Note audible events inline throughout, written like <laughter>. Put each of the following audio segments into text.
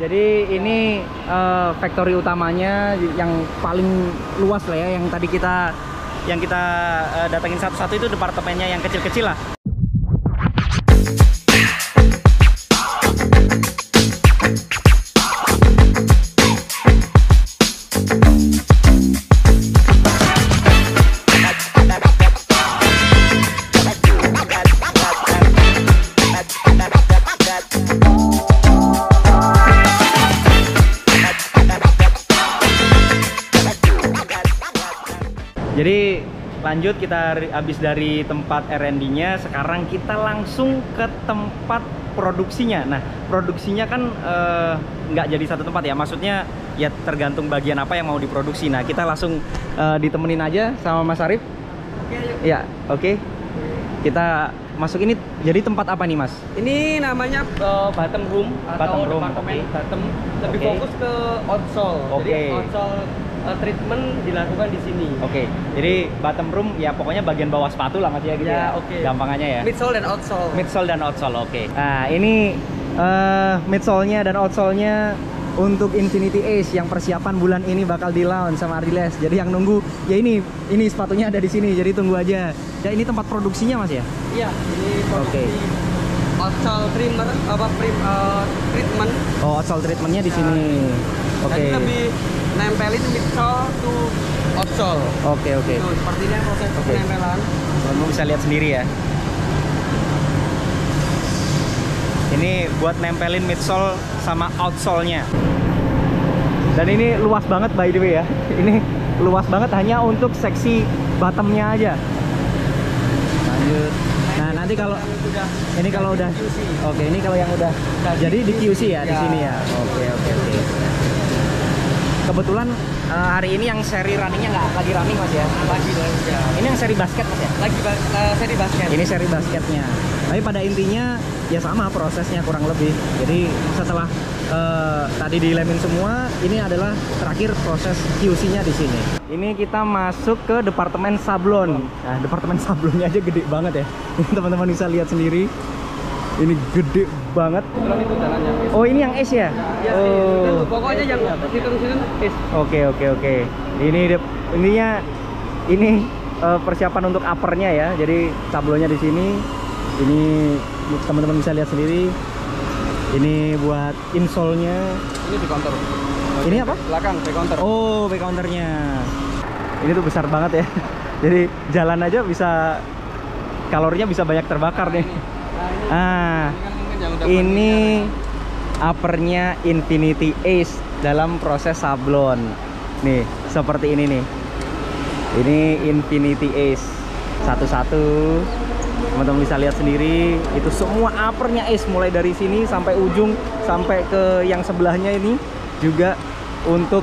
Jadi ini eh, factory utamanya yang paling luas lah ya, yang tadi kita yang kita eh, datengin satu-satu itu departemennya yang kecil-kecil lah. Lanjut kita habis dari tempat R&D-nya, sekarang kita langsung ke tempat produksinya. Nah, produksinya kan eh, nggak jadi satu tempat ya, maksudnya ya tergantung bagian apa yang mau diproduksi. Nah, kita langsung eh, ditemenin aja sama Mas Arif. Oke, yuk. Ya, oke. Kita masuk ini jadi tempat apa nih, Mas? Ini namanya uh, bottom room atau Bottom room, departemen oke. bottom lebih Oke. fokus ke outsole. Oke. Jadi outsole uh, treatment dilakukan di sini. Oke, jadi bottom room ya pokoknya bagian bawah sepatu lah Mas ya gitu ya. Ya, oke. Gampangannya ya. Midsole dan outsole. midsole dan outsole oke nah ini eh midsole-nya dan outsole-nya untuk Infinity Ace yang persiapan bulan ini bakal di launch sama Ardiles jadi yang nunggu ya ini ini sepatunya ada di sini jadi tunggu aja ya ini tempat produksinya mas ya Iya, ini Oke. produksi outsole trimmer apa prim, uh, treatment. oh outsole treatmentnya di sini oke Jadi lebih nempelin midsole to outsole. oke oke. Tuh, seperti ini proses Oke. penempelan. kamu bisa lihat sendiri ya. Ini buat nempelin midsole sama outsole-nya. Dan ini luas banget by the way ya. <laughs> Ini luas banget hanya untuk seksi bottomnya aja. Lanjut. Nah nanti kalau ini kalau udah oke ini kalau yang udah jadi di QC ya di Ya. sini ya. Oke oke oke kebetulan eh, hari ini yang seri runningnya nggak lagi running mas ya? Lagi dong ya. ini yang seri basket mas ya? Lagi ba- uh, seri basket. ini seri basketnya. Tapi pada intinya ya sama prosesnya kurang lebih. Jadi setelah eh, tadi dilemin semua ini adalah terakhir proses QC nya di sini. Ini kita masuk ke departemen sablon. Nah departemen sablonnya aja gede banget ya. <laughs> Teman-teman bisa lihat sendiri ini gede banget oh ini yang S ya Ya, oh pokoknya yang situ-situ is Oke oke oke. Ini ininya ini eh, persiapan untuk uppernya ya. Jadi sablonnya di sini. Ini teman-teman bisa lihat sendiri. Ini buat insole-nya. ini di counter. Ini apa? Belakang di counter. Oh, back counternya. Ini tuh besar banget ya. <laughs> Jadi jalan aja bisa kalorinya bisa banyak terbakar nih. Ah, Nah, ini udah ini uppernya Infinity Ace dalam proses sablon. Nih seperti ini nih. Ini Infinity Ace. Satu-satu. Teman-teman bisa lihat sendiri itu semua uppernya Ace. Mulai dari sini sampai ujung sampai ke yang sebelahnya ini juga untuk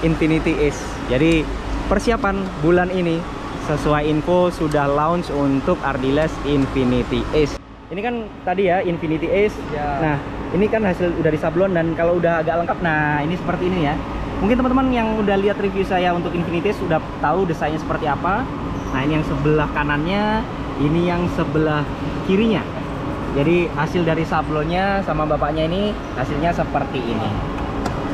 Infinity Ace. Jadi persiapan bulan ini sesuai info sudah launch untuk Ardiles Infinity Ace ini kan tadi ya Infinity Ace. Ya. nah ini kan hasil udah disablon dan kalau udah agak lengkap nah ini seperti ini ya. Mungkin teman-teman yang udah lihat review saya untuk Infinity Ace sudah tahu desainnya seperti apa. Nah ini yang sebelah kanannya ini yang sebelah kirinya. Jadi hasil dari sablonnya sama bapaknya ini hasilnya seperti ini.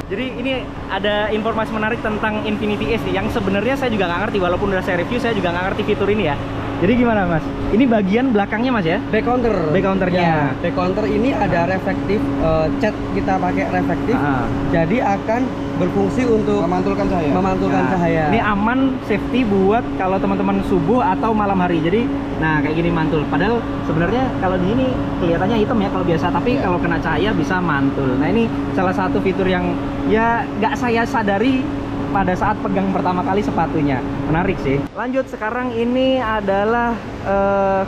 Jadi ini ada informasi menarik tentang Infinity Ace yang sebenarnya saya juga nggak ngerti walaupun udah saya review saya juga nggak ngerti fitur ini ya jadi gimana mas ini bagian belakangnya mas ya back counter. Back counternya. Ya, back counter ini ada reflektif eh, cat kita pakai reflektif. Ah. Jadi akan berfungsi untuk memantulkan cahaya. memantulkan Nah, cahaya. Ini aman, safety buat kalau teman-teman subuh atau malam hari. Jadi, nah kayak gini mantul. Padahal sebenarnya kalau di ini kelihatannya hitam ya kalau biasa, tapi Iya. kalau kena cahaya bisa mantul. Nah ini salah satu fitur yang ya nggak saya sadari pada saat pegang pertama kali sepatunya. Menarik sih. Lanjut sekarang ini adalah eh,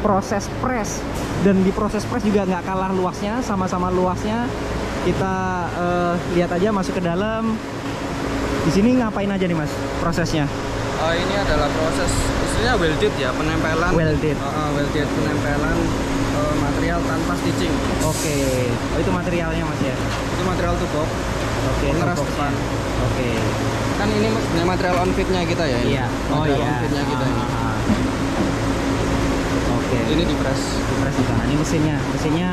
proses press dan di proses press juga nggak kalah luasnya, sama-sama luasnya. Kita eh, lihat aja masuk ke dalam. Di sini ngapain aja nih mas prosesnya? Oh, ini adalah proses istilahnya welded ya, penempelan. Welded. Oh, oh, welded penempelan eh, material tanpa stitching. Oke, oh, itu materialnya mas ya? Itu material tubuh. Oke, Pengeras topboxnya. depan. Oke. Kan ini sebenarnya material on fitnya kita ya. ini. Iya. Oh Material iya. on fitnya kita ini. Ah, ah. Oke. Ini di press. Di press di. Ini mesinnya. Mesinnya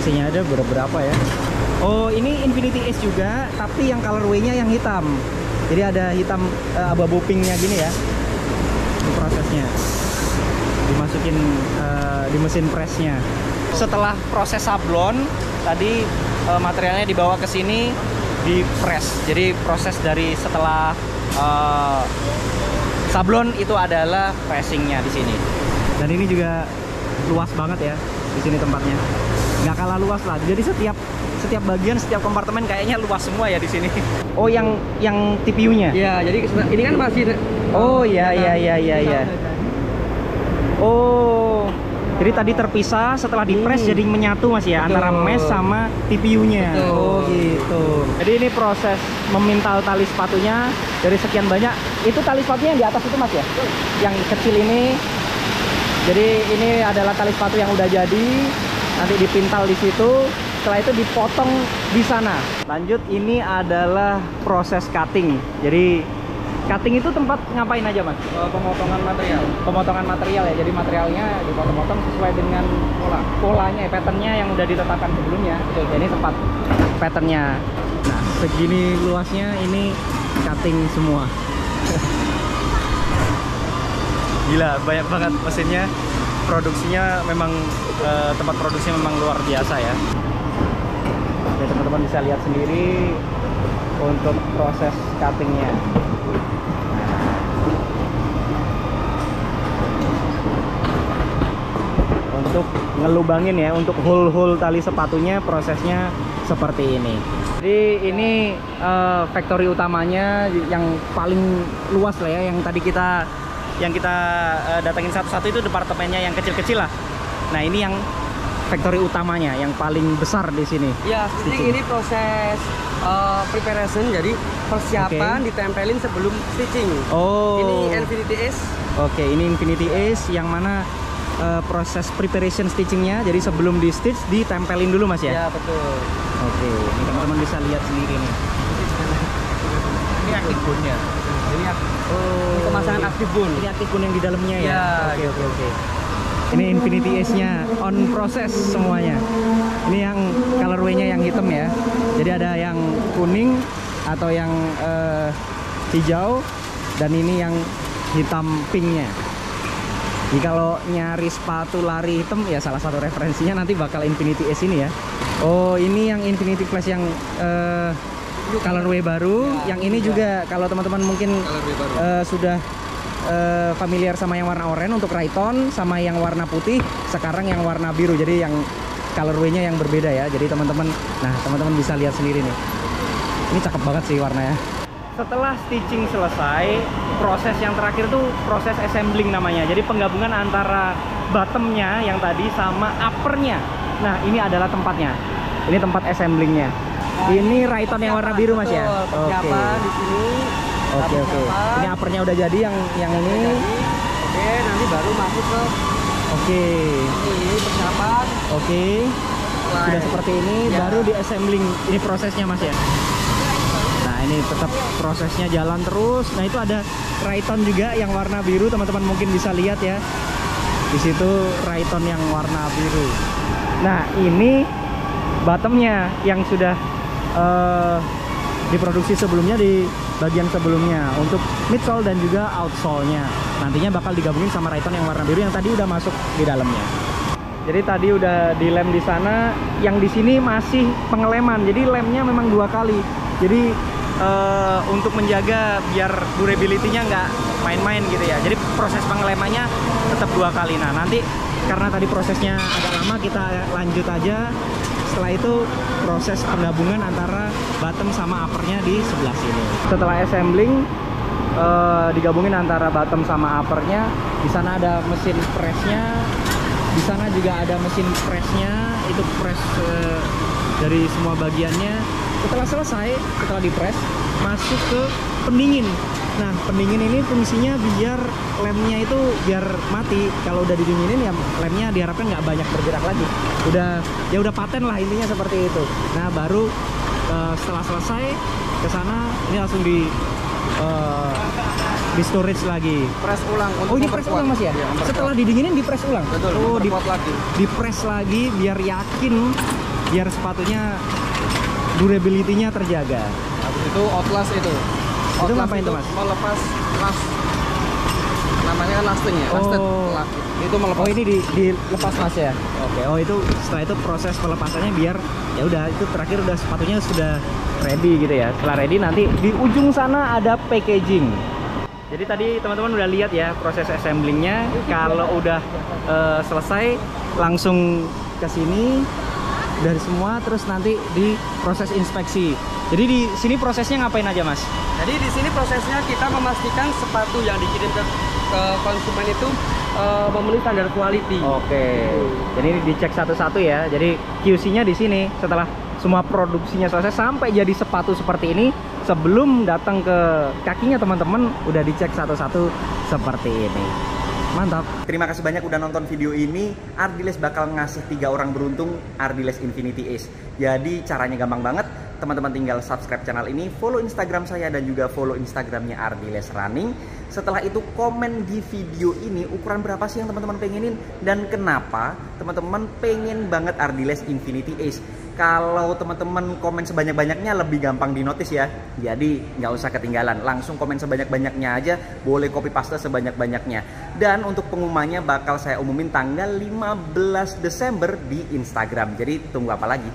Isinya ada beberapa ya. Oh, ini Infinity Ace juga, tapi yang colorway-nya yang hitam. Jadi ada hitam eh, abu-abu pinknya gini ya. Ini prosesnya. Dimasukin eh, di mesin pressnya. Setelah proses sablon, tadi eh, materialnya dibawa ke sini di press. Jadi proses dari setelah eh, sablon itu adalah pressingnya di sini. Dan ini juga luas banget ya di sini tempatnya. Nggak kalah luas lah. Jadi setiap setiap bagian, setiap kompartemen kayaknya luas semua ya di sini. Oh, yang yang TPU-nya? Ya, jadi ini kan masih Oh, iya iya iya iya iya. Oh. Jadi tadi terpisah setelah dipres Hmm. jadi menyatu Mas ya Betul. antara mesh sama TPU-nya. Oh gitu. Jadi ini proses memintal tali sepatunya dari sekian banyak. Itu tali sepatunya yang di atas itu Mas ya? Yang kecil ini. Jadi ini adalah tali sepatu yang udah jadi. Nanti dipintal di situ. Setelah itu dipotong di sana. Lanjut ini adalah proses cutting. Jadi cutting itu tempat ngapain aja Mas? Eh, pemotongan material. pemotongan material ya jadi materialnya dipotong-potong sesuai dengan pola polanya ya patternnya yang udah ditetapkan sebelumnya. Betul. Ini tempat patternnya. Nah segini luasnya ini cutting semua. <laughs> Gila banyak banget mesinnya. Produksinya memang eh, tempat produksinya memang luar biasa ya. Oke teman-teman bisa lihat sendiri untuk proses cuttingnya. Untuk ngelubangin ya untuk hole-hole tali sepatunya prosesnya seperti ini. Jadi ini eh, factory utamanya yang paling luas lah ya yang tadi kita yang kita eh, datengin satu-satu itu departemennya yang kecil-kecil lah. Nah ini yang factory utamanya yang paling besar di sini Ya, Stitching. stitching ini proses uh, preparation, jadi persiapan Oke. ditempelin sebelum stitching. oh Ini Infinity Ace. Oke, ini Infinity Ace yang mana eh, proses preparation stitchingnya. Jadi sebelum di stitch ditempelin dulu mas ya. Ya, betul. Oke, ini teman-teman bisa lihat sendiri nih. Ini aktif gunnya. Ini ak- Oh, ini pemasangan aktif bun. Ini aktif pun yang di dalamnya ya. Ya, Oke oke oke. Ini Infinity Ace-nya on proses semuanya. Ini yang colorway-nya yang hitam ya. Jadi ada yang kuning atau yang eh, hijau dan ini yang hitam pinknya. Jadi kalau nyari sepatu lari hitam ya salah satu referensinya nanti bakal Infinity Ace ini ya. Oh ini yang Infinity Flash yang eh, colorway baru. Ya, yang ini juga kalau teman-teman mungkin Colorway eh, sudah eh, familiar sama yang warna oranye untuk Rayton sama yang warna putih sekarang yang warna biru. Jadi yang colorway-nya yang berbeda ya. Jadi teman-teman nah teman-teman bisa lihat sendiri nih. Ini cakep banget sih warnanya. Setelah stitching selesai proses yang terakhir tuh proses assembling namanya. Jadi penggabungan antara bottomnya yang tadi sama uppernya. Nah ini adalah tempatnya. Ini tempat assemblingnya. Ini Rayton yang warna biru mas ya? Di sini. Oke oke. Ini uppernya udah jadi yang yang ini. Oke, nanti baru masuk ke Oke. ini persiapan. Oke. Sudah seperti ini Ya. baru di assembling. Ini prosesnya Mas ya. Nah, ini tetap prosesnya jalan terus. Nah, itu ada Rayton juga yang warna biru, teman-teman mungkin bisa lihat ya. Di situ Rayton yang warna biru. Nah, ini bottomnya yang sudah eh, diproduksi sebelumnya di bagian sebelumnya untuk midsole dan juga outsole-nya. Nantinya bakal digabungin sama Rayton yang warna biru yang tadi udah masuk di dalamnya. Jadi tadi udah dilem di sana, yang di sini masih pengeleman. Jadi lemnya memang dua kali. Jadi eh, untuk menjaga biar durability-nya nggak main-main gitu ya. Jadi proses pengelemannya tetap dua kali. Nah nanti karena tadi prosesnya agak lama kita lanjut aja. Setelah itu proses penggabungan antara bottom sama uppernya di sebelah sini. Setelah assembling eh, digabungin antara bottom sama uppernya, di sana ada mesin pressnya, di sana juga ada mesin pressnya. Itu press eh, dari semua bagiannya. Setelah selesai setelah dipres masuk ke pendingin nah pendingin ini fungsinya biar lemnya itu biar mati kalau udah didinginin ya lemnya diharapkan nggak banyak bergerak lagi udah ya udah paten lah intinya seperti itu nah baru eh, setelah selesai ke sana ini langsung di eh, di storage lagi Press ulang untuk Oh ini press ulang mas ya? Memperkuat. Setelah didinginin di press ulang? Betul, Oh di, lagi. di press lagi biar yakin biar sepatunya durability-nya terjaga. Habis itu outlast itu. Itu ngapain tuh, Mas? Melepas last namanya kan lasting ya. Lasted. Oh. La- itu melepas. Oh ini di, dilepas mas ya? Oke. Oh itu setelah itu proses pelepasannya biar ya udah itu terakhir udah sepatunya sudah ready gitu ya. Setelah ready nanti di ujung sana ada packaging. Jadi tadi teman-teman udah lihat ya proses assemblingnya. Kalau udah eh, selesai langsung ke sini dari semua terus nanti di proses inspeksi. Jadi di sini prosesnya ngapain aja mas? Jadi di sini prosesnya kita memastikan sepatu yang dikirim ke, ke konsumen itu eh, memenuhi standar quality. Oke. Jadi ini dicek satu-satu ya. Jadi QC-nya di sini setelah semua produksinya selesai sampai jadi sepatu seperti ini sebelum datang ke kakinya teman-teman udah dicek satu-satu seperti ini. Mantap. Terima kasih banyak udah nonton video ini. Ardiles bakal ngasih tiga orang beruntung Ardiles Infinity Ace. Jadi caranya gampang banget. Teman-teman tinggal subscribe channel ini, follow Instagram saya dan juga follow Instagramnya Ardiles Running. Setelah itu komen di video ini ukuran berapa sih yang teman-teman pengenin dan kenapa teman-teman pengen banget Ardiles Infinity Ace. Kalau teman-teman komen sebanyak-banyaknya lebih gampang di notice ya. Jadi nggak usah ketinggalan, langsung komen sebanyak-banyaknya aja. Boleh copy paste sebanyak-banyaknya. Dan untuk pengumumannya bakal saya umumin tanggal 15 Desember di Instagram. Jadi tunggu apa lagi?